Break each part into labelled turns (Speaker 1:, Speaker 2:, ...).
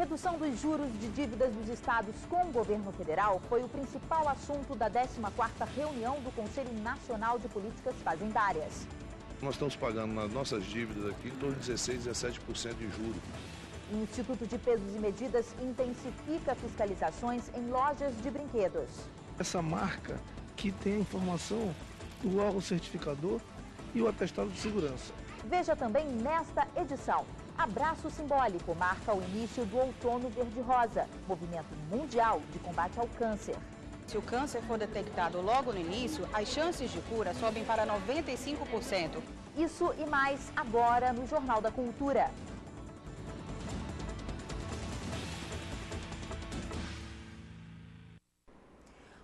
Speaker 1: redução dos juros de dívidas dos estados com o governo federal foi o principal assunto da 14ª reunião do Conselho Nacional de Políticas Fazendárias.
Speaker 2: Nós estamos pagando nas nossas dívidas aqui em torno de 16, 17% de juros.
Speaker 1: O Instituto de Pesos e Medidas intensifica fiscalizações em lojas de brinquedos.
Speaker 3: Essa marca que tem a informação do órgão certificador e o atestado de segurança.
Speaker 1: Veja também nesta edição. Abraço Simbólico marca o início do Outono Verde-Rosa, movimento mundial de combate ao câncer.
Speaker 4: Se o câncer for detectado logo no início, as chances de cura sobem para 95%.
Speaker 1: Isso e mais agora no Jornal da Cultura.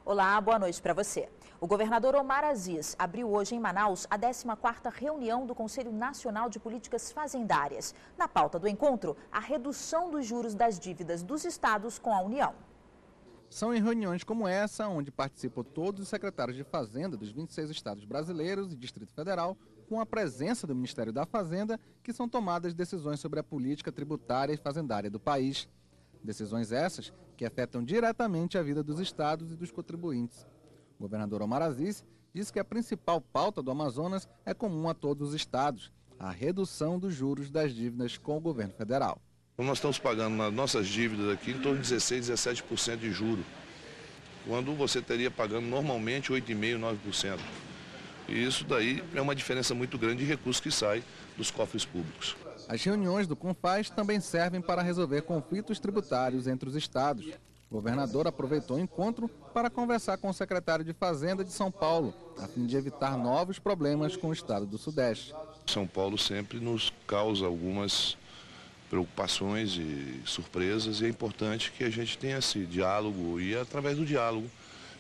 Speaker 1: Olá, boa noite para você. O governador Omar Aziz abriu hoje em Manaus a 14ª reunião do Conselho Nacional de Políticas Fazendárias. Na pauta do encontro, a redução dos juros das dívidas dos estados com a União.
Speaker 5: São em reuniões como essa, onde participam todos os secretários de Fazenda dos 26 estados brasileiros e Distrito Federal, com a presença do Ministério da Fazenda, que são tomadas decisões sobre a política tributária e fazendária do país. Decisões essas que afetam diretamente a vida dos estados e dos contribuintes. O governador Omar Aziz disse que a principal pauta do Amazonas é comum a todos os estados, a redução dos juros das dívidas com o governo federal.
Speaker 2: Nós estamos pagando nas nossas dívidas aqui em torno de 16, 17% de juro, quando você teria pagando normalmente 8,5%, 9%. E isso daí é uma diferença muito grande de recursos que sai dos cofres públicos.
Speaker 5: As reuniões do CONFAS também servem para resolver conflitos tributários entre os estados. O governador aproveitou o encontro para conversar com o secretário de Fazenda de São Paulo, a fim de evitar novos problemas com o estado do Sudeste.
Speaker 2: São Paulo sempre nos causa algumas preocupações e surpresas e é importante que a gente tenha esse diálogo e é através do diálogo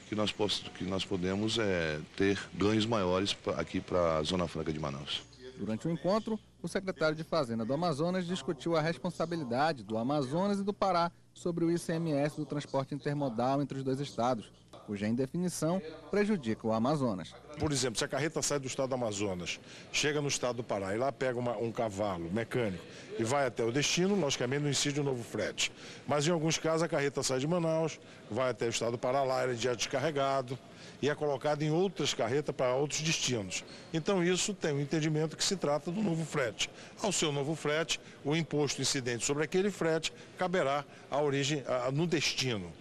Speaker 2: que nós, que nós podemos é, ter ganhos maiores aqui para a Zona Franca de Manaus.
Speaker 5: Durante o encontro, o secretário de Fazenda do Amazonas discutiu a responsabilidade do Amazonas e do Pará sobre o ICMS do transporte intermodal entre os dois estados, cuja indefinição prejudica o Amazonas.
Speaker 6: Por exemplo, se a carreta sai do estado do Amazonas, chega no estado do Pará e lá pega uma, um cavalo mecânico e vai até o destino, logicamente não incide o novo frete. Mas em alguns casos a carreta sai de Manaus, vai até o estado do Pará, lá ele é descarregado, e é colocado em outras carretas para outros destinos. Então isso tem o um entendimento que se trata do novo frete. Ao seu novo frete, o imposto incidente sobre aquele frete caberá à origem, a, no destino.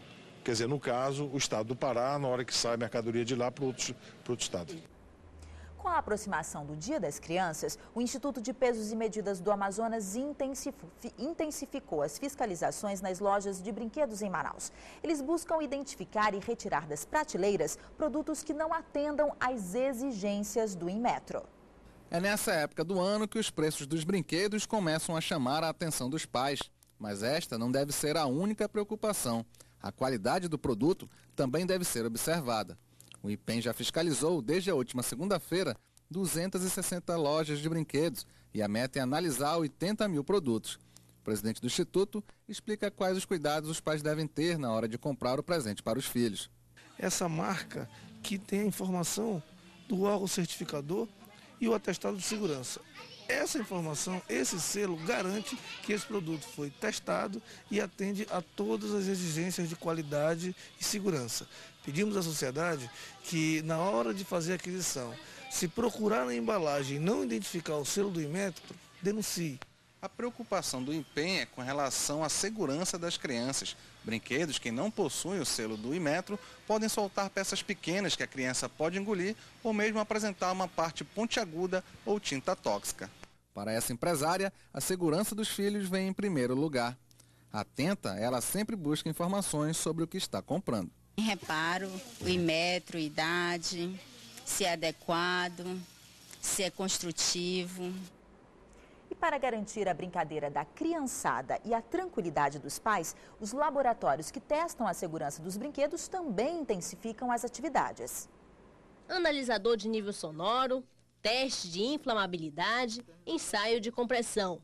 Speaker 6: Quer dizer, no caso, o estado do Pará, na hora que sai a mercadoria de lá para outro, para outro estado.
Speaker 1: Com a aproximação do Dia das Crianças, o Instituto de Pesos e Medidas do Amazonas intensificou as fiscalizações nas lojas de brinquedos em Manaus. Eles buscam identificar e retirar das prateleiras produtos que não atendam às exigências do Inmetro.
Speaker 5: É nessa época do ano que os preços dos brinquedos começam a chamar a atenção dos pais. Mas esta não deve ser a única preocupação. A qualidade do produto também deve ser observada. O IPEM já fiscalizou, desde a última segunda-feira, 260 lojas de brinquedos e a meta é analisar 80 mil produtos. O presidente do Instituto explica quais os cuidados os pais devem ter na hora de comprar o presente para os filhos.
Speaker 3: Essa marca que tem a informação do órgão certificador e o atestado de segurança. Essa informação, esse selo, garante que esse produto foi testado e atende a todas as exigências de qualidade e segurança. Pedimos à sociedade que, na hora de fazer a aquisição, se procurar na embalagem e não identificar o selo do Inmetro, denuncie.
Speaker 5: A preocupação do empenho é com relação à segurança das crianças. Brinquedos que não possuem o selo do Imetro podem soltar peças pequenas que a criança pode engolir ou mesmo apresentar uma parte pontiaguda ou tinta tóxica. Para essa empresária, a segurança dos filhos vem em primeiro lugar. Atenta, ela sempre busca informações sobre o que está comprando.
Speaker 7: Reparo o Imetro, idade, se é adequado, se é construtivo.
Speaker 1: E para garantir a brincadeira da criançada e a tranquilidade dos pais, os laboratórios que testam a segurança dos brinquedos também intensificam as atividades.
Speaker 8: Analisador de nível sonoro, teste de inflamabilidade, ensaio de compressão.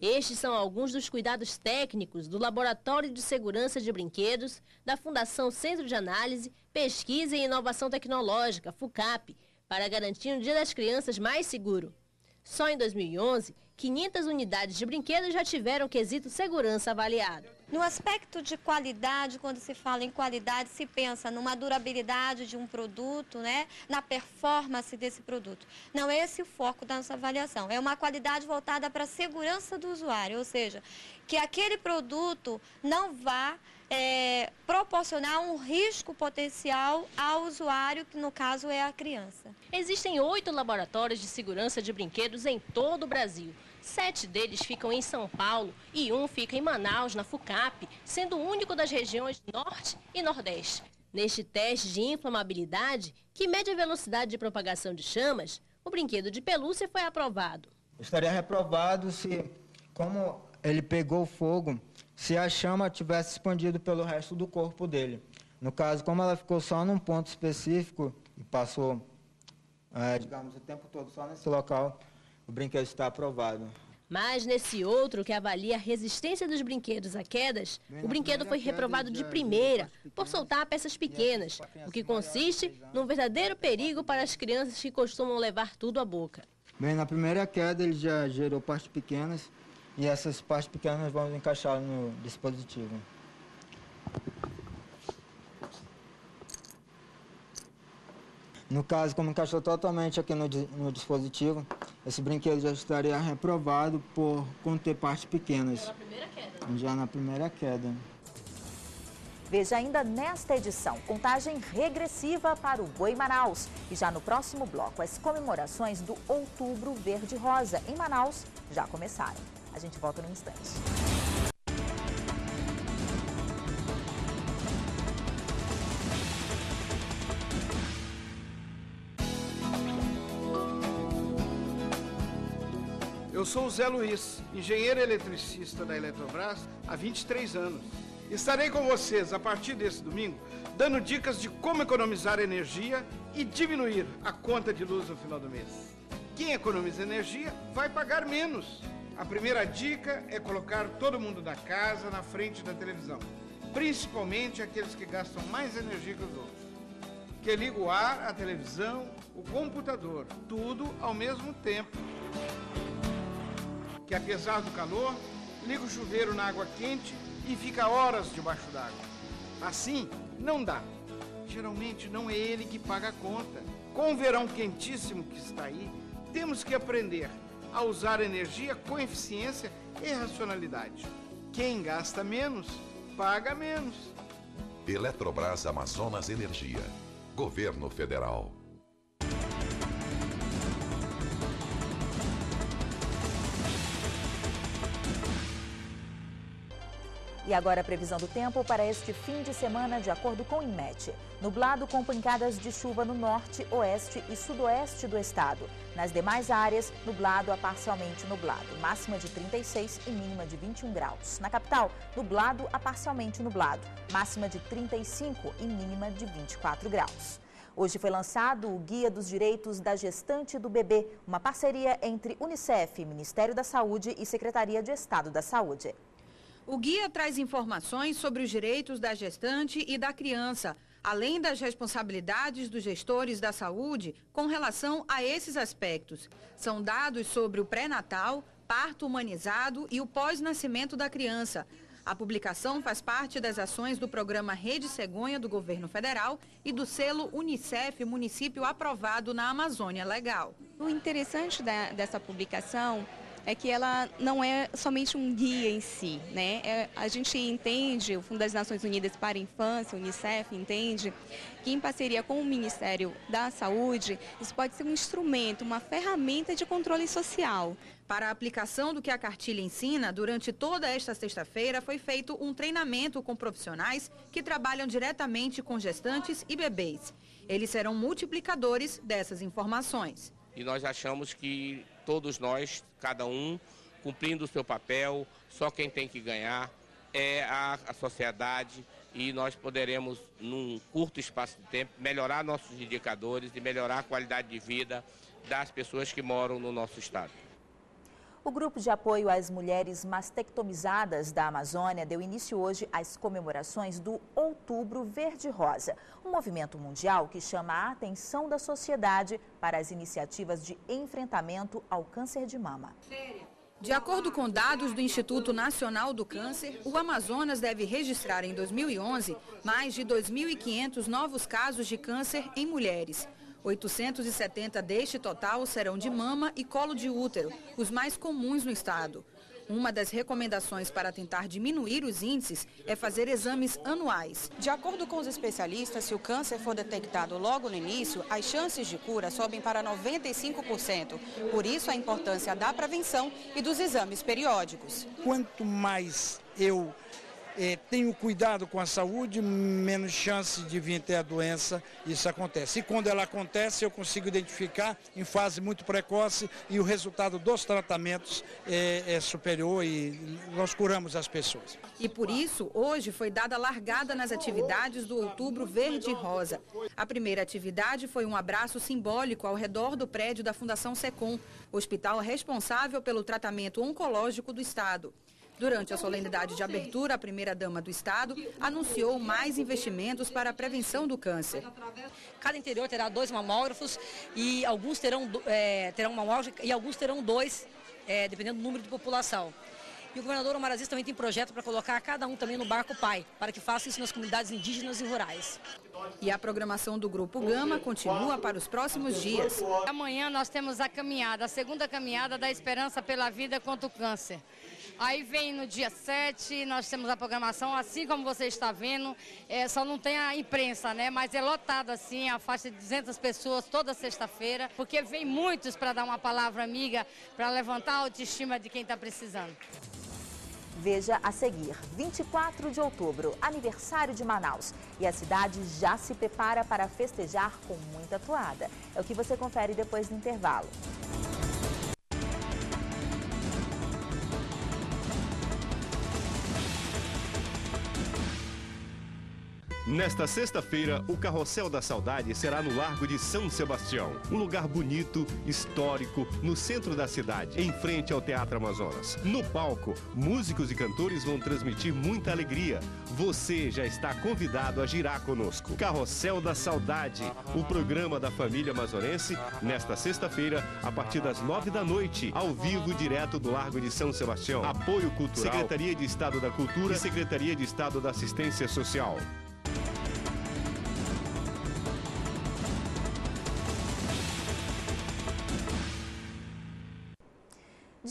Speaker 8: Estes são alguns dos cuidados técnicos do Laboratório de Segurança de Brinquedos da Fundação Centro de Análise, Pesquisa e Inovação Tecnológica, FUCAP, para garantir um Dia das Crianças mais seguro. Só em 2011, 500 unidades de brinquedos já tiveram quesito segurança avaliado.
Speaker 9: No aspecto de qualidade, quando se fala em qualidade, se pensa numa durabilidade de um produto, né? na performance desse produto. Não é esse o foco da nossa avaliação. É uma qualidade voltada para a segurança do usuário, ou seja, que aquele produto não vá é, proporcionar um risco potencial ao usuário, que no caso é a criança.
Speaker 8: Existem oito laboratórios de segurança de brinquedos em todo o Brasil. Sete deles ficam em São Paulo e um fica em Manaus, na FUCAP, sendo o único das regiões Norte e Nordeste. Neste teste de inflamabilidade, que mede a velocidade de propagação de chamas, o brinquedo de pelúcia foi aprovado.
Speaker 10: Estaria reprovado se, como ele pegou fogo, se a chama tivesse expandido pelo resto do corpo dele. No caso, como ela ficou só num ponto específico e passou, é, digamos, o tempo todo só nesse local, o brinquedo está aprovado.
Speaker 8: Mas nesse outro, que avalia a resistência dos brinquedos a quedas, o brinquedo foi reprovado de primeira por soltar peças pequenas, o que consiste num verdadeiro perigo para as crianças que costumam levar tudo à boca.
Speaker 10: Bem, na primeira queda ele já gerou partes pequenas e essas partes pequenas vão encaixar no dispositivo. No caso, como encaixou totalmente aqui no, no, dispositivo, esse brinquedo já estaria reprovado por conter partes pequenas. Já na primeira queda. Já na primeira queda.
Speaker 1: Veja ainda nesta edição, contagem regressiva para o Boi Manaus. E já no próximo bloco, as comemorações do Outubro Verde Rosa em Manaus já começaram. A gente volta no instante.
Speaker 11: Sou o Zé Luiz, engenheiro eletricista da Eletrobras há 23 anos. Estarei com vocês a partir desse domingo, dando dicas de como economizar energia e diminuir a conta de luz no final do mês. Quem economiza energia vai pagar menos. A primeira dica é colocar todo mundo da casa na frente da televisão, principalmente aqueles que gastam mais energia que os outros. Que liga o ar, a televisão, o computador, tudo ao mesmo tempo que apesar do calor, liga o chuveiro na água quente e fica horas debaixo d'água. Assim, não dá. Geralmente não é ele que paga a conta. Com o verão quentíssimo que está aí, temos que aprender a usar energia com eficiência e racionalidade. Quem gasta menos, paga menos.
Speaker 12: Eletrobras Amazonas Energia. Governo Federal.
Speaker 1: E agora a previsão do tempo para este fim de semana, de acordo com o INMET. Nublado com pancadas de chuva no norte, oeste e sudoeste do estado. Nas demais áreas, nublado a parcialmente nublado. Máxima de 36 e mínima de 21 graus. Na capital, nublado a parcialmente nublado. Máxima de 35 e mínima de 24 graus. Hoje foi lançado o Guia dos Direitos da Gestante do Bebê, uma parceria entre Unicef, Ministério da Saúde e Secretaria de Estado da Saúde.
Speaker 4: O guia traz informações sobre os direitos da gestante e da criança, além das responsabilidades dos gestores da saúde com relação a esses aspectos. São dados sobre o pré-natal, parto humanizado e o pós-nascimento da criança. A publicação faz parte das ações do programa Rede Cegonha do Governo Federal e do selo Unicef Município Aprovado na Amazônia Legal.
Speaker 13: O interessante da, dessa publicação é que ela não é somente um guia em si, né? É, a gente entende, o Fundo das Nações Unidas para a Infância, o Unicef, entende que em parceria com o Ministério da Saúde, isso pode ser um instrumento, uma ferramenta de controle social.
Speaker 4: Para a aplicação do que a cartilha ensina, durante toda esta sexta-feira foi feito um treinamento com profissionais que trabalham diretamente com gestantes e bebês. Eles serão multiplicadores dessas informações.
Speaker 14: E nós achamos que todos nós, cada um, cumprindo o seu papel, só quem tem que ganhar é a, a sociedade e nós poderemos, num curto espaço de tempo, melhorar nossos indicadores e melhorar a qualidade de vida das pessoas que moram no nosso estado.
Speaker 1: O grupo de apoio às mulheres mastectomizadas da Amazônia deu início hoje às comemorações do Outubro Verde-Rosa, um movimento mundial que chama a atenção da sociedade para as iniciativas de enfrentamento ao câncer de mama.
Speaker 4: De acordo com dados do Instituto Nacional do Câncer, o Amazonas deve registrar em 2011 mais de 2.500 novos casos de câncer em mulheres. 870 deste total serão de mama e colo de útero, os mais comuns no estado. Uma das recomendações para tentar diminuir os índices é fazer exames anuais.
Speaker 15: De acordo com os especialistas, se o câncer for detectado logo no início, as chances de cura sobem para 95%. Por isso, a importância da prevenção e dos exames periódicos.
Speaker 16: Quanto mais eu é, tenho cuidado com a saúde, menos chance de vir ter a doença, isso acontece. E quando ela acontece, eu consigo identificar em fase muito precoce e o resultado dos tratamentos é, é superior e nós curamos as pessoas.
Speaker 4: E por isso, hoje foi dada largada nas atividades do Outubro Verde e Rosa. A primeira atividade foi um abraço simbólico ao redor do prédio da Fundação Secom, hospital responsável pelo tratamento oncológico do Estado. Durante a solenidade de abertura, a primeira-dama do Estado anunciou mais investimentos para a prevenção do câncer.
Speaker 17: Cada interior terá dois mamógrafos e alguns terão, é, terão mamógrafo e alguns terão dois, é, dependendo do número de população. E o governador Omar Aziz também tem projeto para colocar cada um também no barco pai, para que faça isso nas comunidades indígenas e rurais.
Speaker 4: E a programação do Grupo Gama continua para os próximos dias.
Speaker 18: Amanhã nós temos a caminhada, a segunda caminhada da Esperança pela Vida contra o Câncer. Aí vem no dia 7, nós temos a programação, assim como você está vendo, é, só não tem a imprensa, né? Mas é lotado assim, a faixa de 200 pessoas toda sexta-feira, porque vem muitos para dar uma palavra amiga, para levantar a autoestima de quem está precisando.
Speaker 1: Veja a seguir, 24 de outubro, aniversário de Manaus. E a cidade já se prepara para festejar com muita toada. É o que você confere depois do intervalo.
Speaker 19: Nesta sexta-feira, o Carrossel da Saudade será no Largo de São Sebastião. Um lugar bonito, histórico, no centro da cidade, em frente ao Teatro Amazonas. No palco, músicos e cantores vão transmitir muita alegria. Você já está convidado a girar conosco. Carrossel da Saudade, o programa da família amazonense, nesta sexta-feira, a partir das nove da noite, ao vivo, direto do Largo de São Sebastião. Apoio Cultural, Secretaria de Estado da Cultura e Secretaria de Estado da Assistência Social.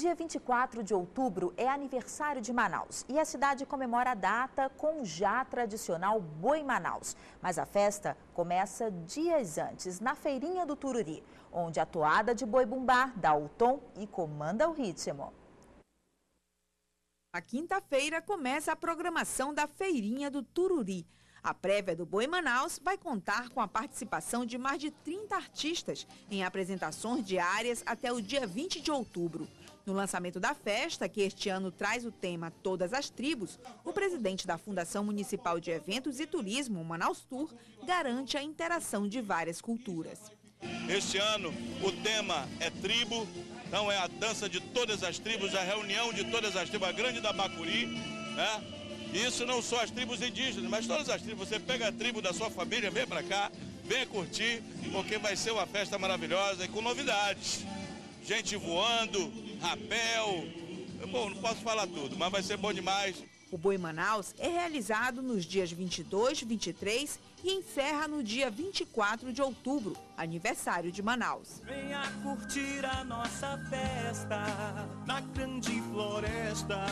Speaker 1: Dia 24 de outubro é aniversário de Manaus e a cidade comemora a data com o já tradicional Boi Manaus. Mas a festa começa dias antes, na Feirinha do Tururi, onde a toada de boi bumbá dá o tom e comanda o ritmo.
Speaker 4: Na quinta-feira começa a programação da Feirinha do Tururi. A prévia do Boi Manaus vai contar com a participação de mais de 30 artistas em apresentações diárias até o dia 20 de outubro. No lançamento da festa, que este ano traz o tema Todas as Tribos, o presidente da Fundação Municipal de Eventos e Turismo, Manaus Tour, garante a interação de várias culturas.
Speaker 20: Este ano o tema é tribo, então é a dança de todas as tribos, a reunião de todas as tribos, a grande da Bacuri, né? Isso não só as tribos indígenas, mas todas as tribos. Você pega a tribo da sua família, vem para cá, vem curtir, porque vai ser uma festa maravilhosa e com novidades. Gente voando, rapel. Bom, não posso falar tudo, mas vai ser bom demais.
Speaker 4: O Boi Manaus é realizado nos dias 22, 23 e encerra no dia 24 de outubro, aniversário de Manaus.
Speaker 21: Venha curtir a nossa festa na grande floresta.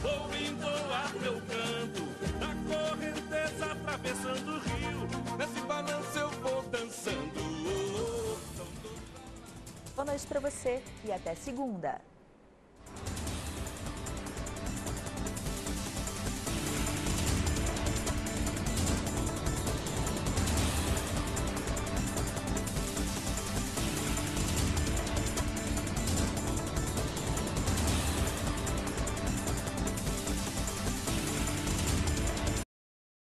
Speaker 21: Vou entoar meu canto na correnteza atravessando o rio. Nesse balanço eu vou dançando.
Speaker 1: Boa noite para você e até segunda.